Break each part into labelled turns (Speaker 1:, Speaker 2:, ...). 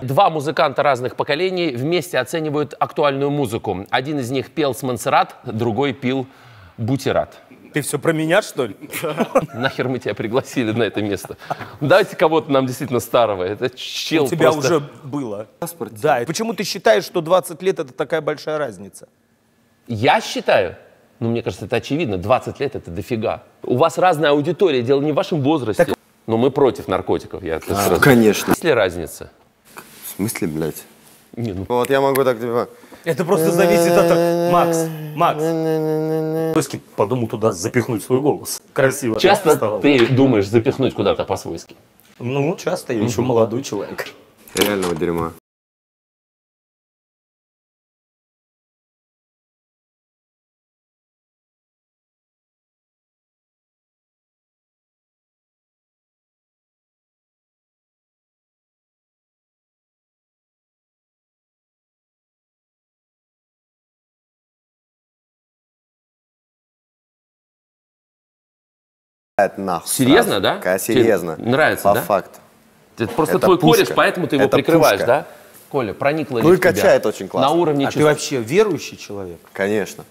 Speaker 1: Да.
Speaker 2: Два музыканта разных поколений вместе оценивают актуальную музыку. Один из них пел с Монсеррат, другой пил бутерат.
Speaker 1: Ты все про меня, что ли?
Speaker 2: Нахер мы тебя пригласили на это место? Дайте кого-то нам действительно старого. Это чел
Speaker 1: У тебя
Speaker 2: просто-
Speaker 1: уже было. Да. и Почему ты считаешь, что 20 лет это такая большая разница?
Speaker 2: Я считаю, ну, мне кажется, это очевидно, 20 лет это дофига. У вас разная аудитория, дело не в вашем возрасте. Но мы против наркотиков, я это сразу-
Speaker 3: конечно.
Speaker 2: Есть ли разница?
Speaker 3: Смысле, блядь?
Speaker 2: Не, ну,
Speaker 3: Вот я могу так, типа...
Speaker 1: Это просто зависит от... Макс, Макс. Тоски подумал туда запихнуть свой голос. Красиво.
Speaker 2: часто
Speaker 1: стало.
Speaker 2: ты думаешь запихнуть куда-то по-свойски?
Speaker 1: Ну, часто. Я еще молодой человек.
Speaker 3: Реального дерьма. Нахуй.
Speaker 2: Серьезно,
Speaker 3: сразу.
Speaker 2: да?
Speaker 3: Ка- Серьезно.
Speaker 2: Тебе нравится,
Speaker 3: По
Speaker 2: да?
Speaker 3: факту.
Speaker 2: Это просто
Speaker 3: Это
Speaker 2: твой
Speaker 3: пушка.
Speaker 2: кореш, поэтому ты его
Speaker 3: Это
Speaker 2: прикрываешь,
Speaker 3: пушка.
Speaker 2: да? Коля, проникло
Speaker 3: Ну
Speaker 2: ли
Speaker 3: и
Speaker 2: в тебя?
Speaker 3: качает очень классно.
Speaker 2: На уровне
Speaker 1: А ты
Speaker 2: чувств.
Speaker 1: вообще верующий человек?
Speaker 3: Конечно.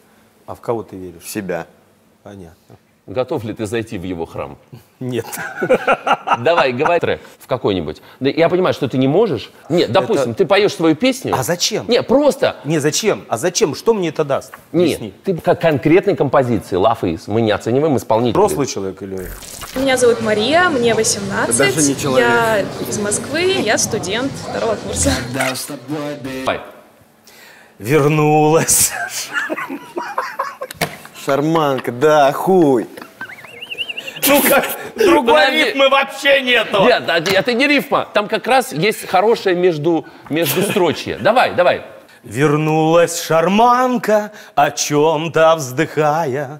Speaker 1: А в кого ты
Speaker 3: В
Speaker 1: веришь?
Speaker 3: себя.
Speaker 1: Понятно.
Speaker 2: Готов ли ты зайти в его храм?
Speaker 1: Нет.
Speaker 2: Давай, говори трек в какой-нибудь. Да Я понимаю, что ты не можешь. Нет, допустим, ты поешь свою песню.
Speaker 1: А зачем?
Speaker 2: Не, просто.
Speaker 1: Не, зачем? А зачем? Что мне это даст?
Speaker 2: Нет,
Speaker 1: Объясни.
Speaker 2: ты как конкретной композиции, Love Is. Мы не оцениваем исполнителя.
Speaker 1: Взрослый человек или...
Speaker 4: Меня зовут Мария, мне 18.
Speaker 3: Даже не человек.
Speaker 4: Я из Москвы, я студент второго курса.
Speaker 2: Давай.
Speaker 1: Вернулась.
Speaker 3: Шарманка, да, хуй.
Speaker 1: Ну как, другой ритмы вообще нету.
Speaker 2: Нет, да, это не рифма. Там как раз есть хорошее между, между строчье. Давай, давай.
Speaker 1: Вернулась шарманка, о чем-то вздыхая.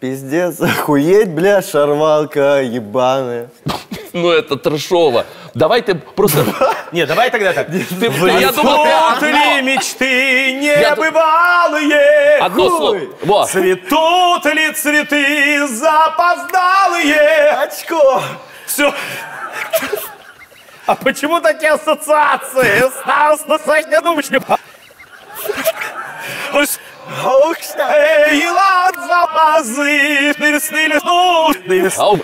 Speaker 3: Пиздец, охуеть, бля, шарманка ебаная.
Speaker 2: Ну это трешово. Давай ты просто...
Speaker 1: Не, давай тогда так.
Speaker 2: Ты- я думал, ты
Speaker 1: мечты небывалые?
Speaker 2: Одно слово. Во.
Speaker 1: Цветут ли цветы запоздалые?
Speaker 3: Очко.
Speaker 1: Все. А почему такие ассоциации? Осталось на сайте думочки. Эй, ладно, запазы, ты сны летут, ты
Speaker 2: Ау.